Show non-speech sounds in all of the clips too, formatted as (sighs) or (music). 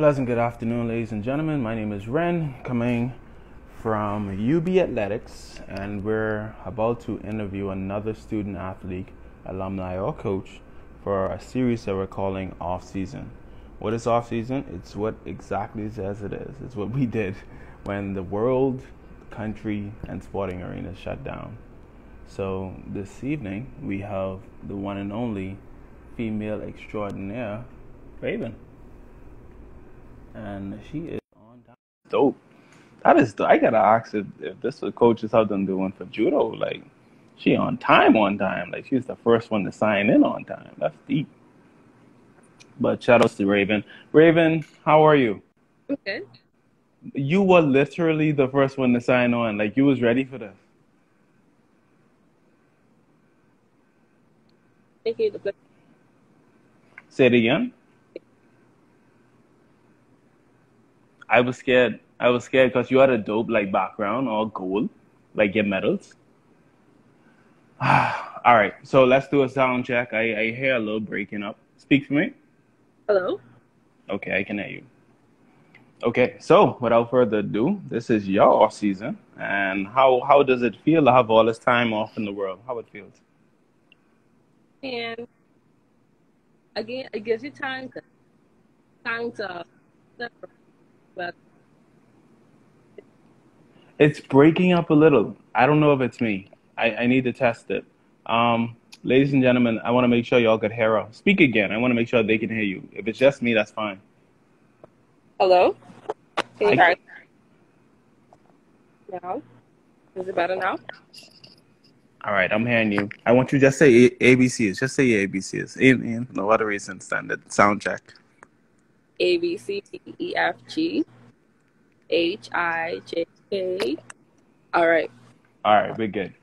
Pleasant good afternoon, ladies and gentlemen. My name is Ren, coming from UB Athletics, and we're about to interview another student athlete, alumni, or coach for a series that we're calling Off Season. What is off season? It's what exactly says it is. It's what we did when the world, country, and sporting arena shut down. So this evening we have the one and only female extraordinaire, Raven and she is on time. Dope. That is. I gotta ask if, if this is coaches have them doing for judo. Like, she on time, on time. Like she's the first one to sign in on time. That's deep. But shout outs to Raven. Raven, how are you? Okay. You were literally the first one to sign on. Like you was ready for this. Thank you. Say it again. I was scared. I was scared because you had a dope like background, or gold, like your medals. (sighs) all right, so let's do a sound check. I, I hear a little breaking up. Speak for me. Hello. Okay, I can hear you. Okay, so without further ado, this is your off season, and how how does it feel to have all this time off in the world? How it feels? And again, it gives you time to time to but it's breaking up a little. I don't know if it's me. I, I need to test it. Um, ladies and gentlemen, I want to make sure y'all could hear us. Speak again. I want to make sure they can hear you. If it's just me, that's fine. Hello? Can you hear now? Is it better now? All right, I'm hearing you. I want you to just say A- ABCs. Just say ABCs. In, in no other reason. Standard sound check. A B C D E F G H I J K. All right. All right, we're good.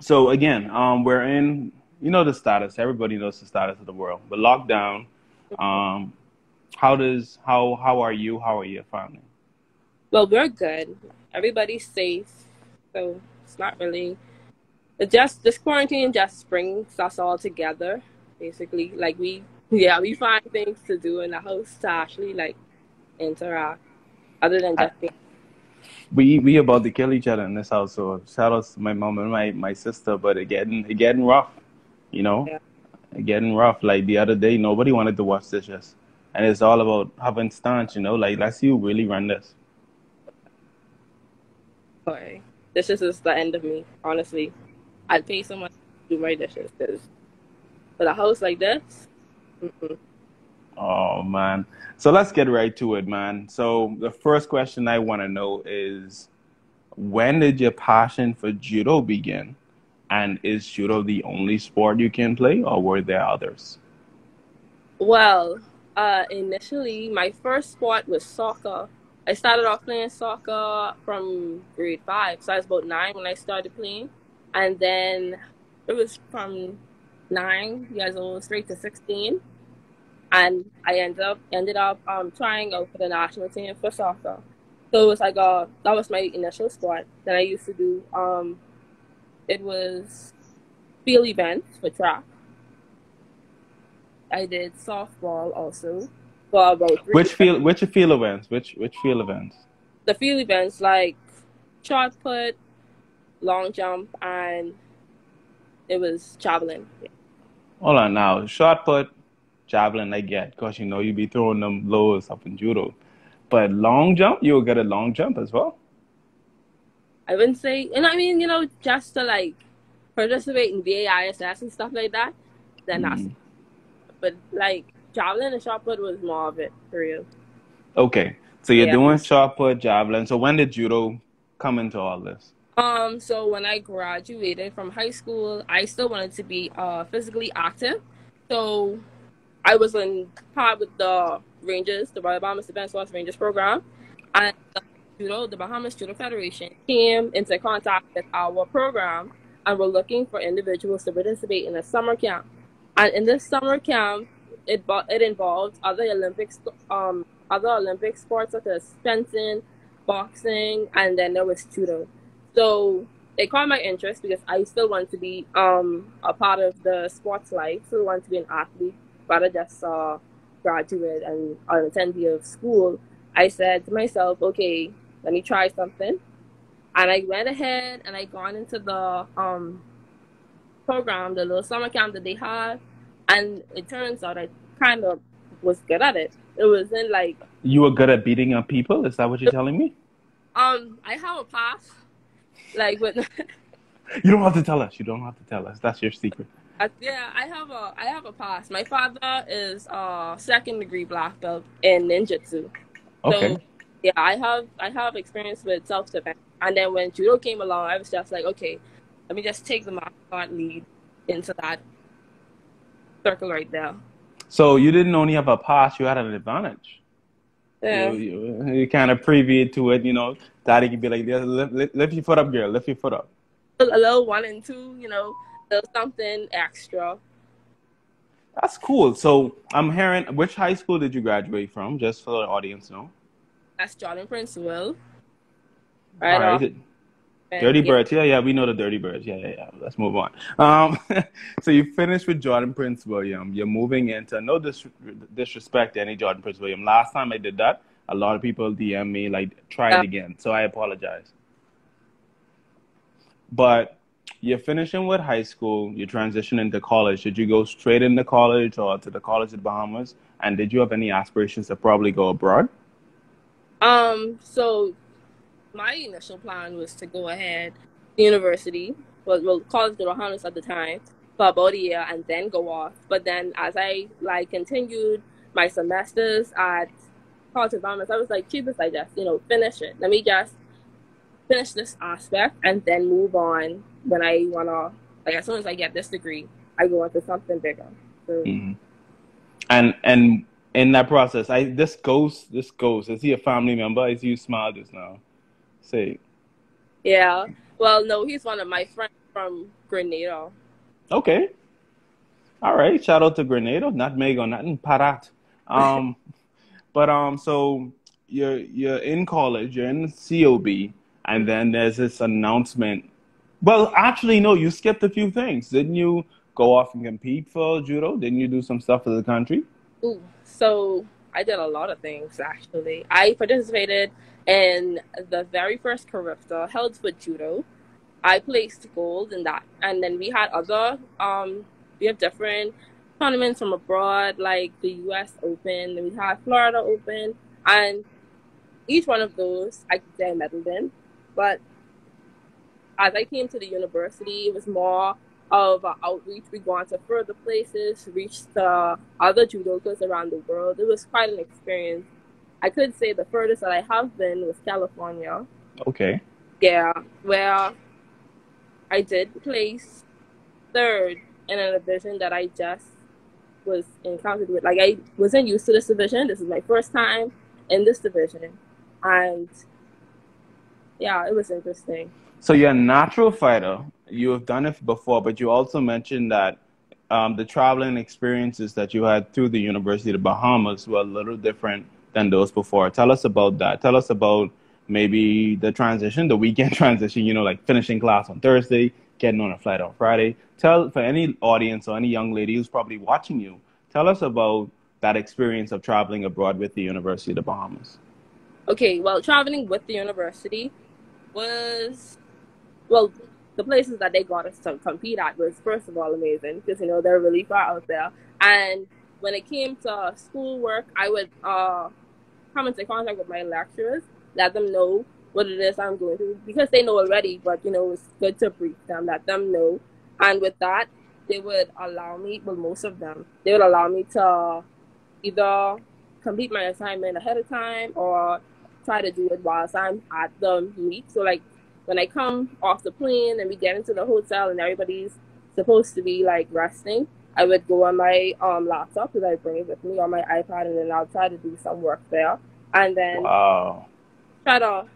So again, um, we're in. You know the status. Everybody knows the status of the world. But lockdown. Um, how does how how are you? How are your family? Well, we're good. Everybody's safe, so it's not really. It just this quarantine just brings us all together, basically. Like we, yeah, we find things to do in the house to actually like interact, other than just being we we about to kill each other in this house. So shout outs to my mom and my, my sister, but it getting it getting rough, you know, Yeah. it getting rough. Like the other day, nobody wanted to wash dishes, and it's all about having stance, you know. Like let's see who really run this. Sorry. This is the end of me, honestly. I'd pay someone to do my dishes because for a house like this, mm-mm. Oh man. So let's get right to it, man. So the first question I want to know is when did your passion for judo begin? And is judo the only sport you can play or were there others? well, uh, initially my first sport was soccer. I started off playing soccer from grade five, so I was about nine when I started playing, and then it was from nine years old straight to sixteen, and I ended up ended up um, trying out for the national team for soccer. So it was like a that was my initial sport that I used to do. Um, it was field events for track. I did softball also for about three Which field which field events? Which which field events? the field events like shot put, long jump, and it was javelin. Hold on now. Shot put, javelin I get, because you know you be throwing them lows up in judo. But long jump, you'll get a long jump as well. I wouldn't say, and I mean, you know, just to like participate in BAISS and stuff like that, then that's. Mm. But like javelin and shot put was more of it for you. Okay. So you're Yeah. doing shot put, javelin. So when did judo come into all this? Um, so when I graduated from high school, I still wanted to be uh physically active. So I was in part with the Rangers, the Royal Bahamas Defense Force Rangers program, and the judo, the Bahamas Judo Federation came into contact with our program and were looking for individuals to participate in a summer camp. And in this summer camp, it it involved other Olympics, um, other Olympic sports such as fencing, boxing, and then there was judo. So it caught my interest because I still want to be um a part of the sports life, still want to be an athlete, rather just uh graduate and on the 10th year of school, I said to myself, okay, let me try something. And I went ahead and I gone into the um, program, the little summer camp that they had, and it turns out I kind of was good at it. It wasn't like you were good at beating up people. Is that what you're telling me? Um, I have a pass. Like, but (laughs) you don't have to tell us. You don't have to tell us. That's your secret. Uh, yeah, I have a I have a pass. My father is a second degree black belt in ninjutsu. Okay. So, yeah, I have I have experience with self defense. And then when judo came along, I was just like, okay, let me just take the martial art lead into that circle right there. So you didn't only have a pass; you had an advantage. Yeah. You, you, you kind of preview to it, you know. Daddy could be like, lift, lift, lift your foot up, girl. Lift your foot up. A little one and two, you know, something extra. That's cool. So I'm hearing, which high school did you graduate from? Just for the audience know. That's Jordan Prince Will. Right. All right. Dirty yeah. Birds. Yeah, yeah, we know the Dirty Birds. Yeah, yeah, yeah. Let's move on. Um, (laughs) so you finished with Jordan Prince William. You're moving into no dis- disrespect to any Jordan Prince William. Last time I did that, a lot of people DM me like, try it again. So I apologize. But you're finishing with high school. You're transitioning to college. Did you go straight into college or to the College at Bahamas? And did you have any aspirations to probably go abroad? Um. So my initial plan was to go ahead university, well, well college the Bahamas at the time, for about a year and then go off. But then as I like continued my semesters at College Bahamas, I was like, cheapest I just, you know, finish it. Let me just finish this aspect and then move on when I wanna like as soon as I get this degree, I go into something bigger. So, mm-hmm. And and in that process, I this ghost, this ghost, is he a family member? I see you smile just now say? Yeah. Well, no, he's one of my friends from Grenada. Okay. All right. Shout out to Grenada, not Mego, not in Parat. Um, (laughs) but um, so you're you're in college, you're in COB, and then there's this announcement. Well, actually, no, you skipped a few things. Didn't you go off and compete for judo? Didn't you do some stuff for the country? Ooh, so I did a lot of things actually. I participated in the very first Carifta held for judo. I placed gold in that, and then we had other um we have different tournaments from abroad like the U.S. Open, and we had Florida Open, and each one of those I could say I medaled in, but as I came to the university, it was more of uh, outreach. We go on to further places, reach the other judokas around the world. It was quite an experience. I could say the furthest that I have been was California. Okay. Yeah, where I did place third in a division that I just was encountered with. Like I wasn't used to this division. This is my first time in this division, and yeah, it was interesting. So you're a natural fighter. You have done it before, but you also mentioned that um, the traveling experiences that you had through the University of the Bahamas were a little different than those before. Tell us about that. Tell us about maybe the transition, the weekend (laughs) transition, you know, like finishing class on Thursday, getting on a flight on Friday. Tell for any audience or any young lady who's probably watching you, tell us about that experience of traveling abroad with the University of the Bahamas. Okay, well, traveling with the university was well, the places that they got us to compete at was first of all amazing because you know they're really far out there. And when it came to schoolwork, I would uh, come into contact with my lecturers, let them know what it is I'm going through because they know already. But you know, it's good to brief them, let them know, and with that, they would allow me. Well, most of them, they would allow me to either complete my assignment ahead of time or try to do it whilst I'm at the meet. So like when I come off the plane and we get into the hotel and everybody's supposed to be like resting, I would go on my um laptop because I bring it with me on my iPad and then I'll try to do some work there and then wow. try to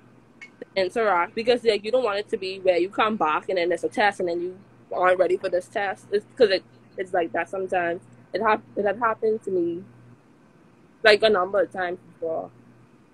interact because like you don't want it to be where you come back and then there's a test and then you aren't ready for this test. It's because it, it's like that sometimes. It ha- it had happened to me like a number of times before.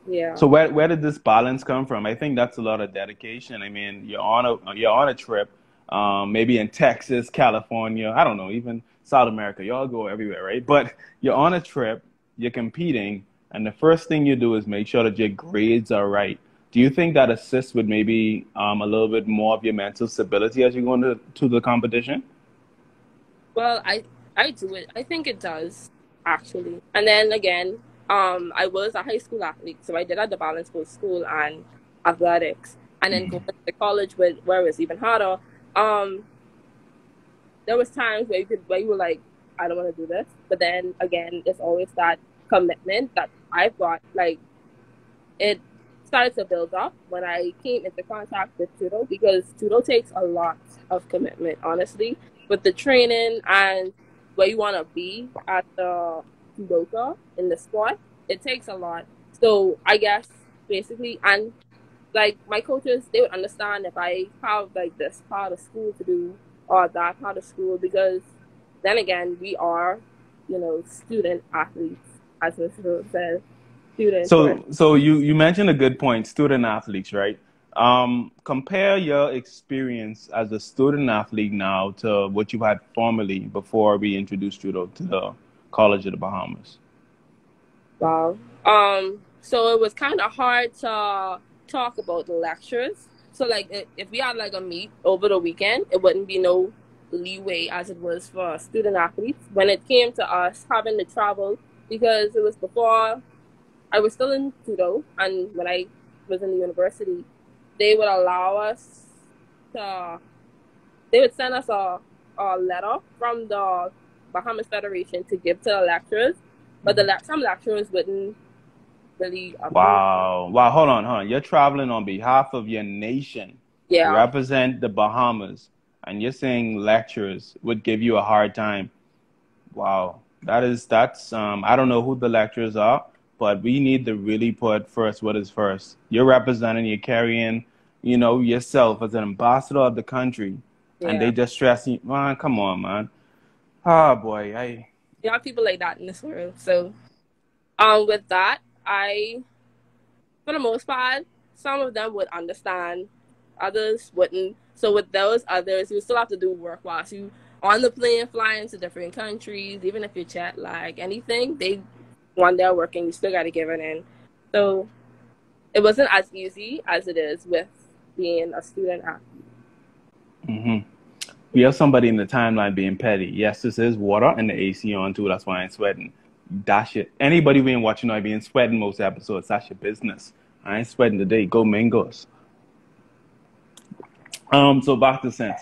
Yeah. So where where did this balance come from? I think that's a lot of dedication. I mean, you're on a you're on a trip, um, maybe in Texas, California. I don't know, even South America. Y'all go everywhere, right? But you're on a trip. you're competing, and the first thing you do is make sure that your grades are right. Do you think that assists with maybe um, a little bit more of your mental stability as you go into to the competition? Well, I I do it. I think it does actually. And then again, um, I was a high school athlete, so I did at the balance both school and athletics, and then mm-hmm. going to college with where it was even harder. Um, there was times where you could where you were like, I don't want to do this, but then again, it's always that commitment that I've got. Like, it started to build up when I came into contact with judo because judo takes a lot of commitment, honestly, with the training and where you want to be at the judoka in the sport. It takes a lot. So I guess basically, and like my coaches, they would understand if I have like this part of school to do or that part of school because then again, we are, you know, student athletes, as Mr. says students. So, so you you mentioned a good point, student athletes, right? Um, compare your experience as a student athlete now to what you had formerly before we introduced you to, to the College of the Bahamas. Wow. Um. So it was kind of hard to talk about the lectures. So like, if we had like a meet over the weekend, it wouldn't be no leeway as it was for student athletes when it came to us having to travel because it was before I was still in judo, and when I was in the university, they would allow us to. They would send us a, a letter from the Bahamas Federation to give to the lecturers, but the mm-hmm. some lecturers wouldn't really. Wow! Wow! Hold on, hold on. You're traveling on behalf of your nation. Yeah. represent the Bahamas, and you're saying lecturers would give you a hard time. Wow, that is that's um. I don't know who the lecturers are but we need to really put first what is first. You're representing, you're carrying, you know, yourself as an ambassador of the country, yeah. and they just stress you. Man, come on, man. Oh boy, I. You have people like that in this world. So, um, with that, I, for the most part, some of them would understand, others wouldn't. So with those others, you still have to do work whilst you on the plane flying to different countries, even if you chat like anything, they one day working, you still got to give it in. So it wasn't as easy as it is with being a student athlete. Mm-hmm. We have somebody in the timeline being petty. Yes, this is water and the AC on too. That's why I'm sweating. Dash it. Anybody being watching I've been sweating most episodes. That's your business. I ain't sweating today. Go Mingoes. Um, so back to sense.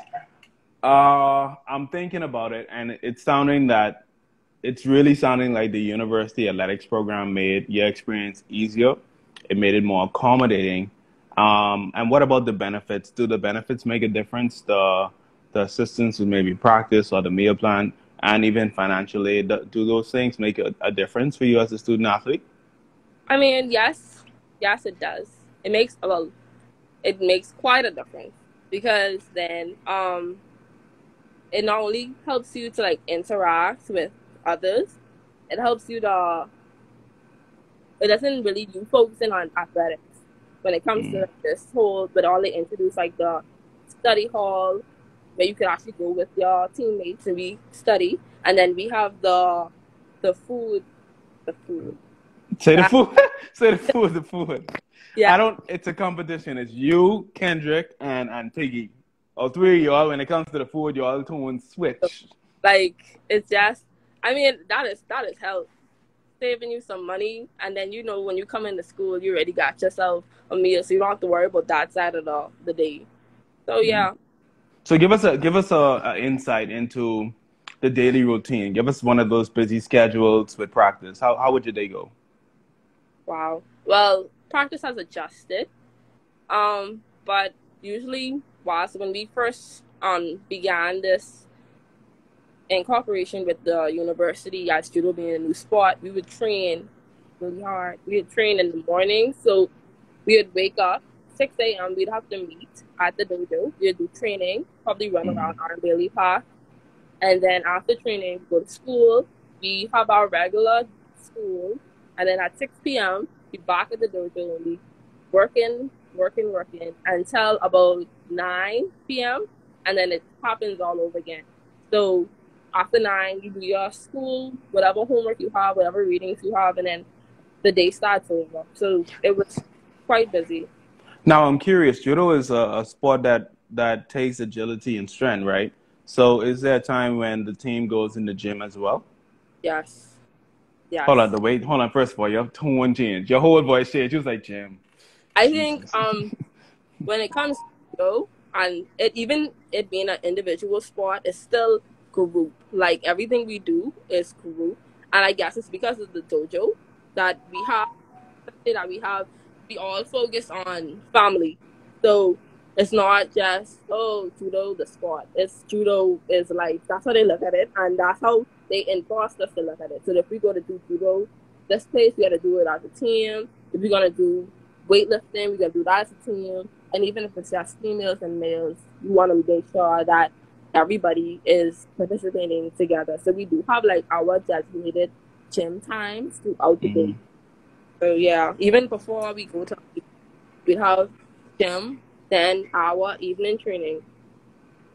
Uh, I'm thinking about it, and it's sounding that it's really sounding like the university athletics program made your experience easier. It made it more accommodating. Um, and what about the benefits? Do the benefits make a difference? The the assistance with maybe practice or the meal plan and even financial aid, do those things make a, a difference for you as a student athlete? I mean, yes, yes, it does. It makes well, it makes quite a difference because then um, it not only helps you to like interact with others. It helps you to. It doesn't really do focusing on athletics when it comes mm. to this whole. But all they introduce like the study hall where you can actually go with your teammates and we study, and then we have the the food, the food. Say the food. (laughs) Say the food. The food. Yeah. I don't. It's a competition. It's you, Kendrick, and and Piggy. All three of y'all. When it comes to the food, y'all two switch. Like it's just I mean, that is that is help. Saving you some money, and then you know when you come into school, you already got yourself a meal, so you don't have to worry about that side of the the day. So mm-hmm. yeah. So give us a give us a, a insight into the daily routine. Give us one of those busy schedules with practice. How how would your day go? Wow. Well, practice has adjusted. Um, but usually, whilst when we first um began this in cooperation with the university as judo being a new sport, we would train really hard. We would train in the morning, so we would wake up 6 a.m. We'd have to meet at the dojo. We'd do training, probably run mm-hmm. around our Bailey Park, and then after training, we go to school. We have our regular school, and then at 6 p.m. we back at the dojo and we working, working, working until about 9 p.m. and then it happens all over again. So after nine, you do your school, whatever homework you have, whatever readings you have, and then the day starts over. So it was quite busy. Now I'm curious. Judo is a, a sport that that takes agility and strength, right? So is there a time when the team goes in the gym as well? Yes. Yes. Hold on, the wait. Hold on. First of all, your tone changed. Your whole voice changed. You was like, Jim. I think um, when it comes to go and it even it being an individual sport, it's still group. Like everything we do is group, and I guess it's because of the dojo that we have that we have. We all focus on family, so it's not just oh judo the sport. It's judo is life. That's how they look at it, and that's how they enforce us to look at it. So if we go to do judo, this place we got to do it as a team. If we're gonna do weightlifting, we got to do that as a team. And even if it's just females and males, you want to make sure that everybody is participating together. So we do have like our designated gym times throughout the mm-hmm. day. So yeah, even before we go to, we have gym, then our evening training,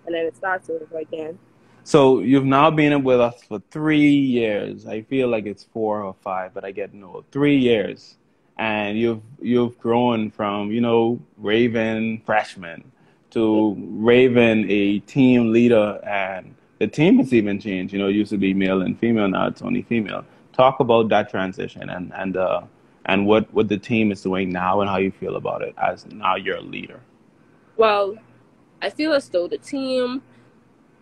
and then it starts over again. So you've now been with us for three years. I feel like it's four or five, but I get no three years and you've you've grown from you know Raven freshman to Raven a team leader, and the team has even changed. You know, it used to be male and female, now it's only female. Talk about that transition and and uh, and what what the team is doing now and how you feel about it as now you're a leader. Well, I feel as though the team,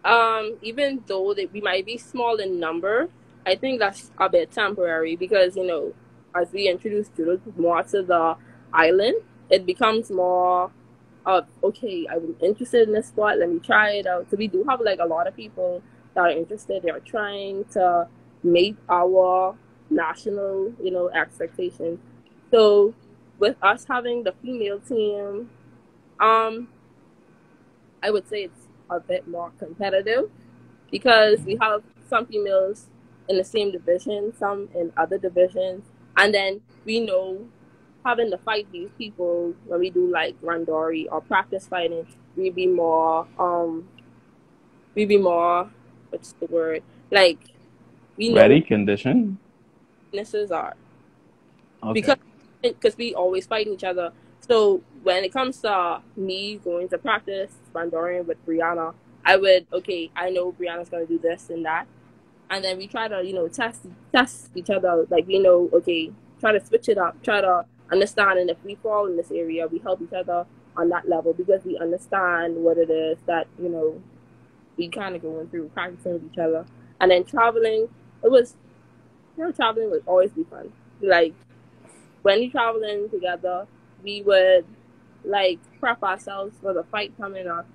um, even though that we might be small in number, I think that's a bit temporary because you know as we introduce judo more to the island, it becomes more of okay, I'm interested in this sport, let me try it out. So we do have like a lot of people that are interested, they are trying to make our national, you know, expectations. So with us having the female team, um, I would say it's a bit more competitive because we have some females in the same division, some in other divisions, and then we know having to fight these people when we do like randori or practice fighting, we be more um we be more what's the word? Like we ready condition. Weaknesses are. Okay. because because we always fight each other. So when it comes to uh, me going to practice Randori with Brianna, I would okay, I know Brianna's gonna do this and that. And then we try to you know test test each other. Like we know okay try to switch it up. Try to understand and if we fall in this area we help each other on that level because we understand what it is that you know we kind of going through practicing with each other. And then traveling it was you know traveling would always be fun like when we traveling together we would like prep ourselves for the fight coming up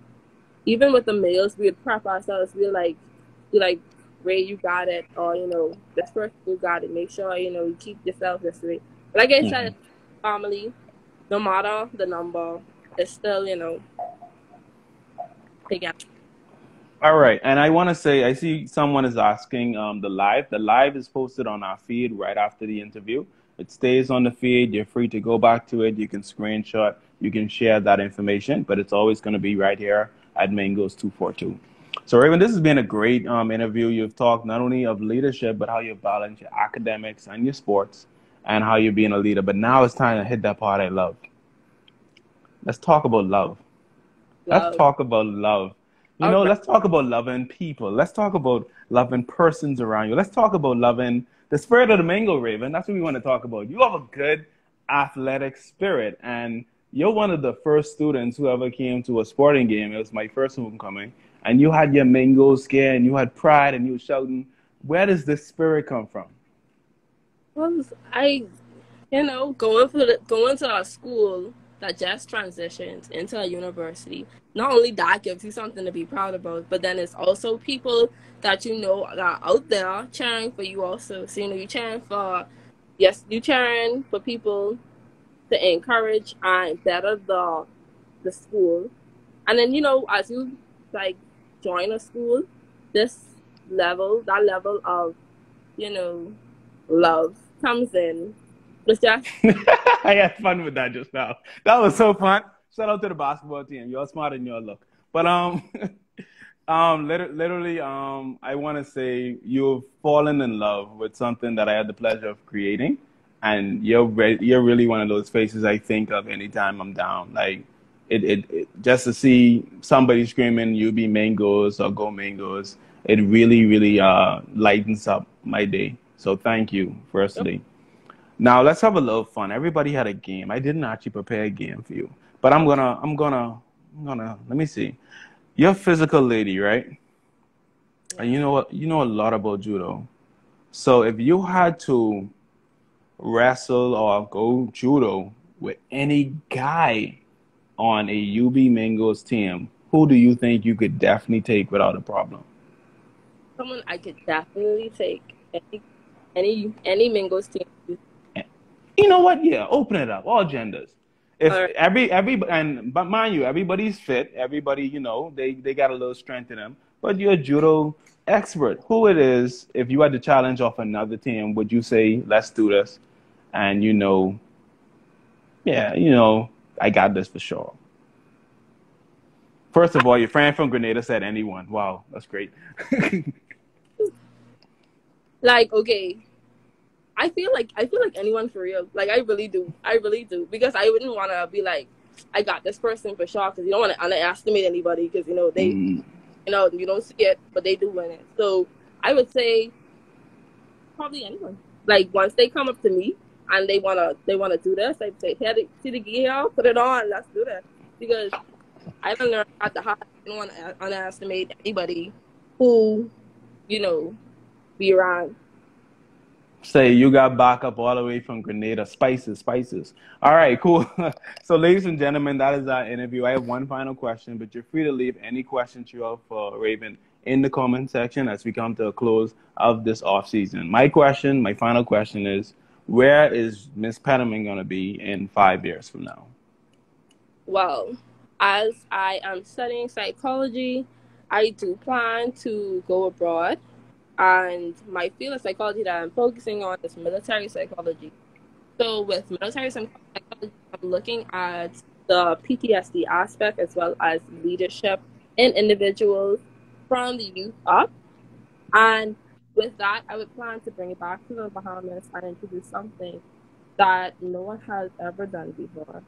even with the males we would prep ourselves we like we like Ray, you got it, or you know, this person you got it. Make sure you know you keep yourself this way. Like I said, mm-hmm. family, no matter the number, it's still you know together. All right, and I want to say I see someone is asking um, the live. The live is posted on our feed right after the interview. It stays on the feed. You're free to go back to it. You can screenshot. You can share that information, but it's always going to be right here at Mingoes two four two. So, Raven, this has been a great um, interview. You've talked not only of leadership, but how you balance your academics and your sports and how you're being a leader. But now it's time to hit that part I love. Let's talk about love. love. Let's talk about love. You okay. know, let's talk about loving people. Let's talk about loving persons around you. Let's talk about loving the spirit of the Mingo raven. That's what we want to talk about. You have a good athletic spirit, and you're one of the first students who ever came to a sporting game. It was my first homecoming and you had your mango skin, and you had pride and you were shouting, where does this spirit come from? Well, I, you know, going for the, going to our school that just transitions into a university. Not only that gives you something to be proud about, but then it's also people that you know are out there cheering for you also. So you know, you're cheering for yes, you're cheering for people to encourage and better the the school. And then, you know, as you like join a school, this level, that level of, you know, love comes in. It's (laughs) just. I had fun with that just now. That was so fun. Shout out to the basketball team. You're smart in your look. But um, (laughs) Um, literally, um, I want to say you've fallen in love with something that I had the pleasure of creating, and you're re- you're really one of those faces I think of anytime I'm down. Like, it, it, it just to see somebody screaming "UB Mingoes" or "Go Mingoes," it really really uh lightens up my day. So thank you, firstly. Yep. Now let's have a little fun. Everybody had a game. I didn't actually prepare a game for you, but I'm gonna I'm gonna I'm gonna let me see. You're a physical lady, right? And you know what? You know a lot about judo. So if you had to wrestle or go judo with any guy on a UB Mingoes team, who do you think you could definitely take without a problem? Someone I could definitely take any any any Mingoes team. You know what? Yeah, open it up. All genders if right. every every and but mind you, everybody's fit. Everybody, you know, they they got a little strength in them. But you're a judo expert. Who it is? If you had to challenge off another team, would you say, "Let's do this"? And you know, yeah, you know, I got this for sure. First of all, your friend from Grenada said anyone. Wow, that's great. (laughs) like, okay, I feel like I feel like anyone for real. Like I really do. I really do because I wouldn't want to be like, I got this person for sure because you don't want to underestimate anybody because you know they, mm. you know, you don't see it but they do win it. So I would say probably anyone. Like once they come up to me and they wanna they wanna do this, I'd say, hey, see the gear, put it on, let's do that because I don't learn at the. I don't want to underestimate anybody who, you know, be around say you got backup all the way from Grenada. Spices, spices. All right, cool. (laughs) so, ladies and gentlemen, that is our interview. I have one final question, but you're free to leave any questions you have for Raven in the comment section as we come to a close of this off season. My question, my final question is, where is Miss Pennerman going to be in five years from now? Well, as I am studying psychology, I do plan to go abroad and my field of psychology that I'm focusing on is military psychology. So with military psychology, I'm looking at the PTSD aspect as well as leadership in individuals from the youth up. And with that, I would plan to bring it back to the Bahamas and introduce something that no one has ever done before.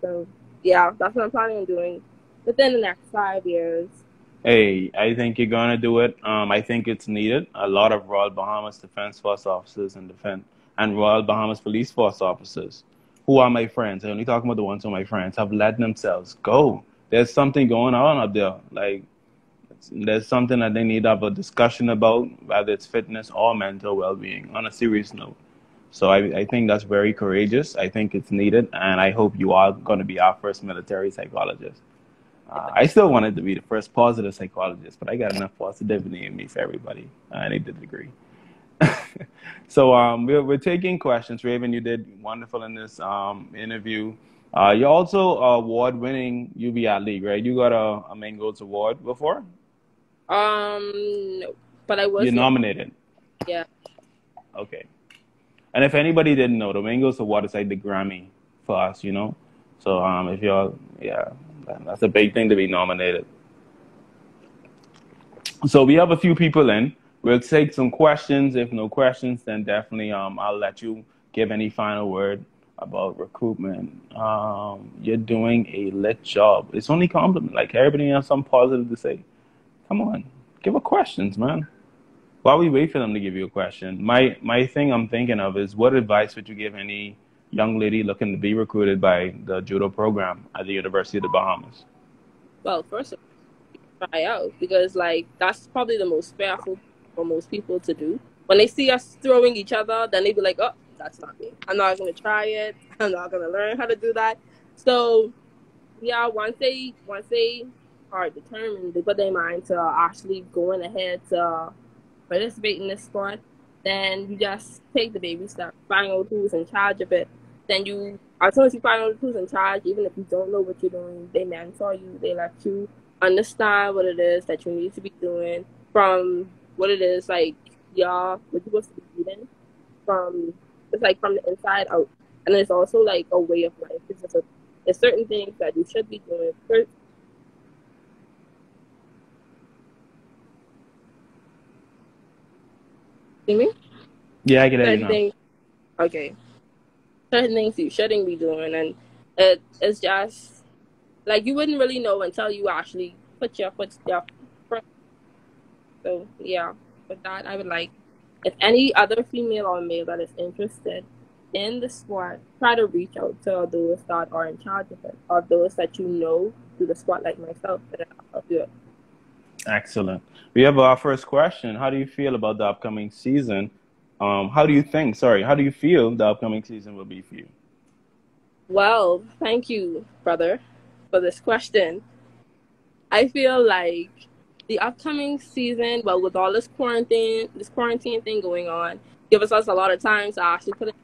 So yeah, that's what I'm planning on doing within the next five years. Hey, I think you're gonna do it. Um, I think it's needed. A lot of Royal Bahamas Defense Force officers and defense and Royal Bahamas Police Force officers, who are my friends, I only talking about the ones who are my friends, have let themselves go. There's something going on up there. Like there's something that they need to have a discussion about, whether it's fitness or mental well-being. On a serious note. So I, I think that's very courageous. I think it's needed, and I hope you are going to be our first military psychologist. Uh, I still wanted to be the first positive psychologist, but I got enough positivity in me for everybody. I need the degree. (laughs) so um, we're, we're taking questions. Raven, you did wonderful in this um, interview. Uh, you're also award-winning UB League, right? You got a, a Mingoes Award before? Um, no, but I was. You nominated. Yeah. Okay. And if anybody didn't know, the Mingoes Award is like the Grammy for us, you know. So um, if y'all, yeah, that's a big thing to be nominated. So we have a few people in. We'll take some questions. If no questions, then definitely um, I'll let you give any final word about recruitment. Um, you're doing a lit job. It's only compliment. Like everybody has something positive to say. Come on, give a questions, man. While we wait for them to give you a question, my my thing I'm thinking of is what advice would you give any young lady looking to be recruited by the judo program at the University of the Bahamas? Well, first of all, try out because like that's probably the most fearful for most people to do. When they see us throwing each other, then they'd be like, "Oh, that's not me. I'm not gonna try it. (laughs) I'm not gonna learn how to do that." So, yeah, once they once they are determined, they put their mind to actually going ahead to participate in this sport, then you just take the baby step, find out who's in charge of it, then you as soon as you find out who's in charge, even if you don't know what you're doing, they mentor you. They let you understand what it is that you need to be doing from what it is like y'all what you're supposed to be eating from it's like from the inside out. And it's also like a way of life. It's just a there's certain things that you should be doing. First, See me? Yeah, I get it. Okay certain things you shouldn't be doing, and it, it's just like you wouldn't really know until you actually put your foot foot. So yeah, with that, I would like if any other female or male that is interested in the sport, try to reach out to those that are in charge of it, or those that you know do the sport like myself, that I'll do it. Excellent. We have our first question. How do you feel about the upcoming season? Um, how do you think? Sorry, how do you feel the upcoming season will be for you? Well, thank you, brother, for this question. I feel like the upcoming season, well, with all this quarantine, this quarantine thing going on, gives us a lot of time to actually put in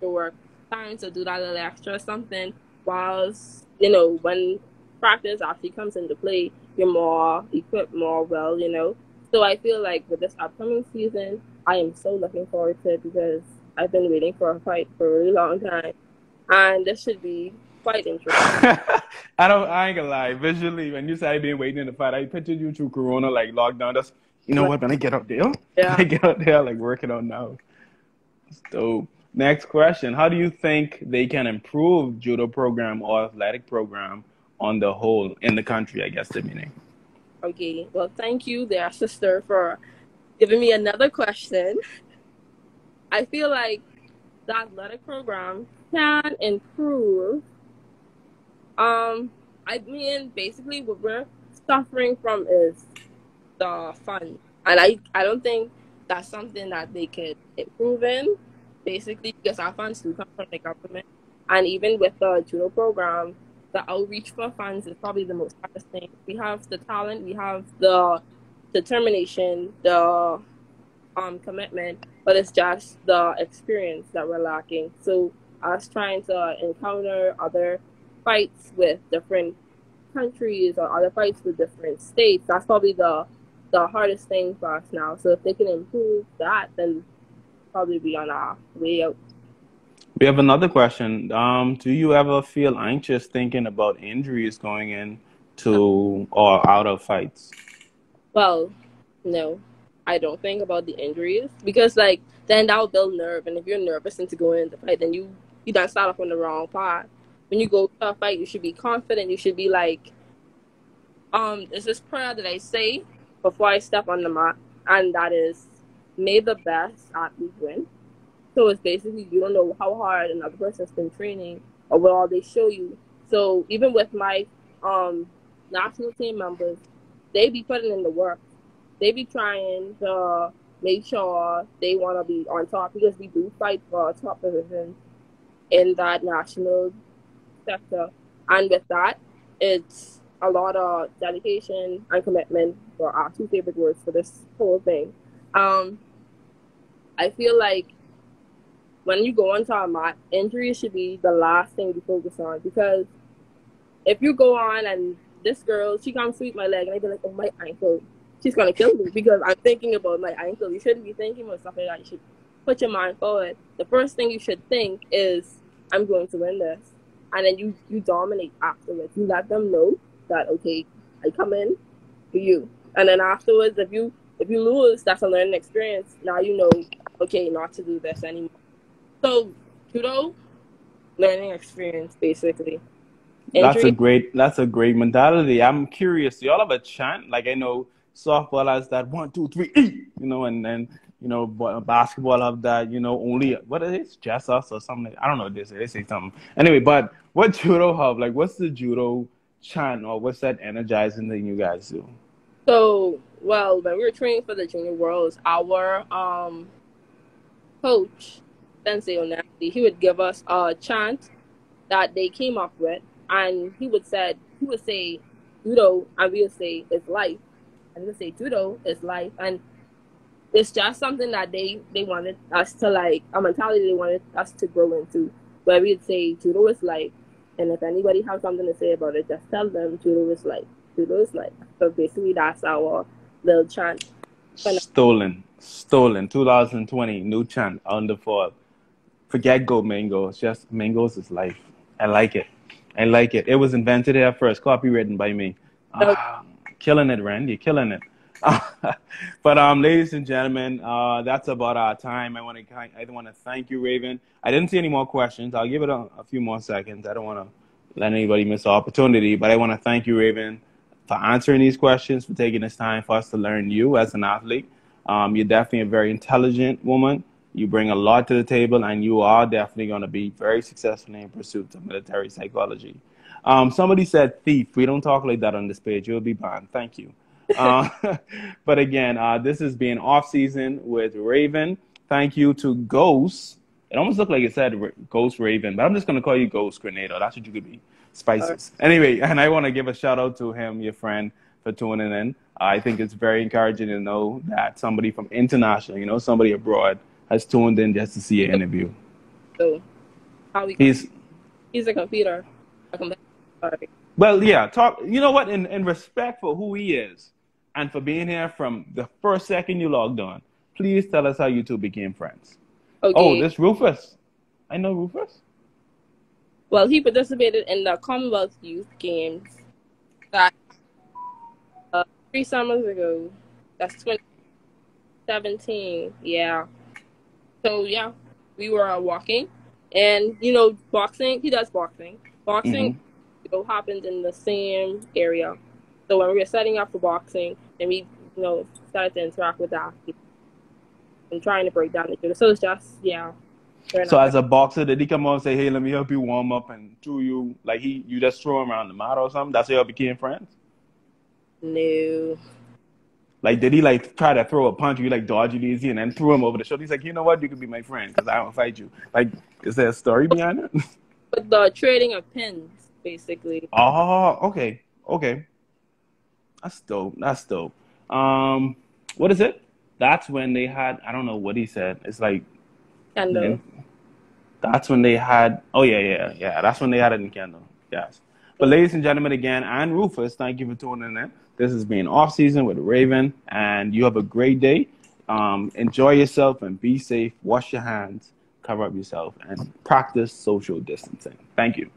the work, time to do that little extra something. Whilst you know, when practice actually comes into play, you're more equipped, more well, you know. So I feel like with this upcoming season, I am so looking forward to it because I've been waiting for a fight for a really long time, and this should be quite interesting. (laughs) I don't. I ain't gonna lie. Visually, when you said I've been waiting in the fight, I pictured you through Corona, like lockdown. That's you know what? When I get up there, Yeah. I get up there, like working on now. So next question: How do you think they can improve judo program or athletic program on the whole in the country? I guess the meaning. Okay, well, thank you there, sister, for giving me another question. I feel like the athletic program can improve. Um, I mean, basically, what we're suffering from is the fund, and I, I don't think that's something that they could improve in. Basically, because our funds do come from the government, and even with the judo program, the outreach for funds is probably the most hardest thing. We have the talent, we have the determination, the um commitment, but it's just the experience that we're lacking. So us trying to encounter other fights with different countries or other fights with different states, that's probably the the hardest thing for us now. So if they can improve that, then probably be on our way out. We have another question. Um, do you ever feel anxious thinking about injuries going into or out of fights? Well, no, I don't think about the injuries because like then that'll build nerve, and if you're nervous into going into fight, then you you don't start off on the wrong path. When you go to a fight, you should be confident. You should be like, um, is this prayer that I say before I step on the mat, and that is, may the best athlete win. So it's basically you don't know how hard another person's been training or what all they show you. So even with my um national team members, they be putting in the work. They be trying to make sure they want to be on top because we do fight for top position in that national sector. And with that, it's a lot of dedication and commitment for our two favorite words for this whole thing. Um, I feel like when you go onto a mat, injuries should be the last thing you focus on because if you go on and this girl, she comes sweep my leg and I be like, oh, my ankle, she's gonna kill me because I'm thinking about my ankle. You shouldn't be thinking about stuff like that. You should put your mind forward. The first thing you should think is, I'm going to win this, and then you you dominate afterwards. You let them know that okay, I come in for you, and then afterwards, if you if you lose, that's a learning experience. Now you know, okay, not to do this anymore. So judo, learning experience basically. That's a great. That's a great mentality. I'm curious. Do y'all have a chant? Like I know softball has that one, two, three. You know, and then you know ba- basketball have that. You know, only what is it? Just us or something. I don't know what they say. They say something. Anyway, but what judo have? Like, what's the judo chant or what's that energizing thing you guys do? So, well, when we were training for the junior worlds, our um coach, Sensei Onasti, he would give us a chant that they came up with, and he would said he would say judo, and we would say it's life, and he would say judo is life, and it's just something that they they wanted us to like a mentality they wanted us to grow into, where we'd say judo is life, and if anybody has something to say about it, just tell them judo is life. Judo is life. So basically, that's our little chant. Stolen, stolen. 2020 new chant on the fall. Forget go Mingoes. Just Mingoes is life. I like it. I like it. It was invented here first, copywritten by me. Ah, killing it, Ren. You're killing it. (laughs) but um, ladies and gentlemen, uh, that's about our time. I want to I want to thank you, Raven. I didn't see any more questions. I'll give it a, a few more seconds. I don't want to let anybody miss the opportunity, but I want to thank you, Raven, for answering these questions, for taking this time for us to learn you as an athlete. Um, you're definitely a very intelligent woman. You bring a lot to the table, and you are definitely going to be very successful in pursuit of military psychology. Um, somebody said thief. We don't talk like that on this page. You'll be banned. Thank you. Uh, (laughs) but again, uh, this is being off season with Raven. Thank you to Ghost. It almost looked like it said Ghost Raven, but I'm just going to call you Ghost Grenado. That's what you could be. Spices. Right. Anyway, (laughs) and I want to give a shout out to him, your friend, for tuning in. I think it's very encouraging to know that somebody from international, you know, somebody abroad, has tuned in just to see an interview. So, how we he's he's a computer. Sorry. Well, yeah. Talk. You know what? In in respect for who he is, and for being here from the first second you logged on, please tell us how you two became friends. Okay. Oh, this Rufus. I know Rufus. Well, he participated in the Commonwealth Youth Games that uh, three summers ago. That's 2017. Yeah. So yeah, we were uh, walking, and you know, boxing. He does boxing. Boxing, mm-hmm. you know, happened in the same area. So when we were setting up for boxing, and we, you know, started to interact with that, and trying to break down the judo. So it's just yeah. So as a boxer, did he come on and say, "Hey, let me help you warm up," and threw you like he you just throw him around the mat or something? That's how y'all became friends. No. Like, did he like try to throw a punch? You like dodge it easy and then threw him over the shoulder. He's like, you know what? You could be my friend because I don't fight you. Like, is there a story behind it? (laughs) But the trading of pins, basically. Oh, okay, okay. That's dope. That's dope. Um, what is it? That's when they had. I don't know what he said. It's like. Kendo. That's when they had. Oh yeah, yeah, yeah. That's when they had it in Kendo. Yes. But ladies and gentlemen, again, and Rufus, thank you for tuning in. This has been off season with Raven, and you have a great day. Um, enjoy yourself and be safe. Wash your hands, cover up yourself, and practice social distancing. Thank you.